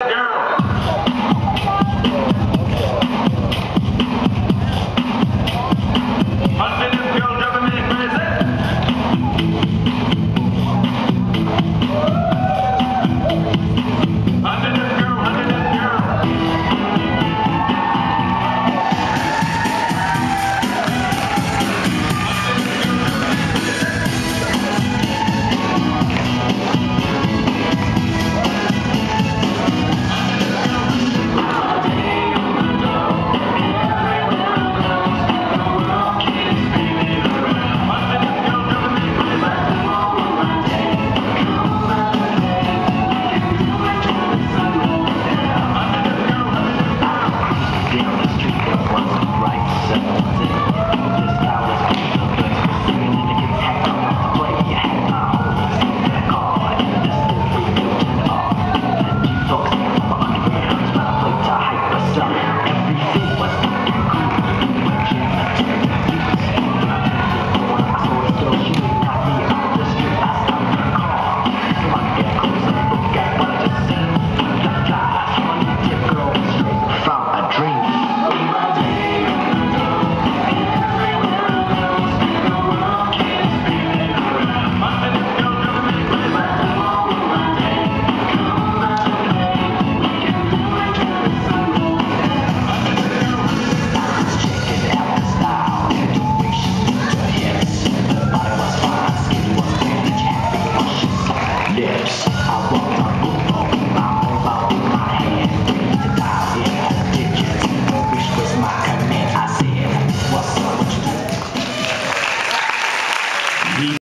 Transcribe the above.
Now,